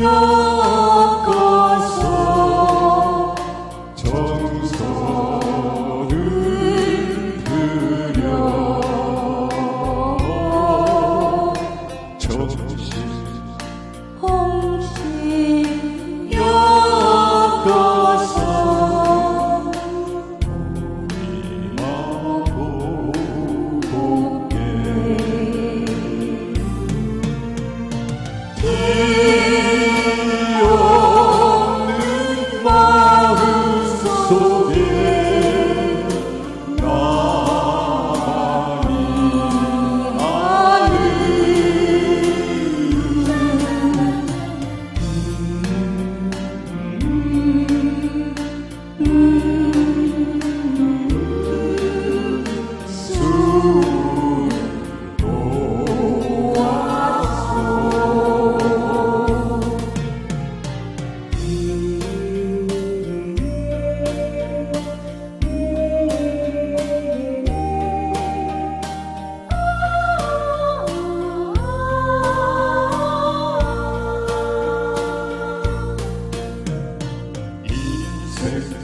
your perfect.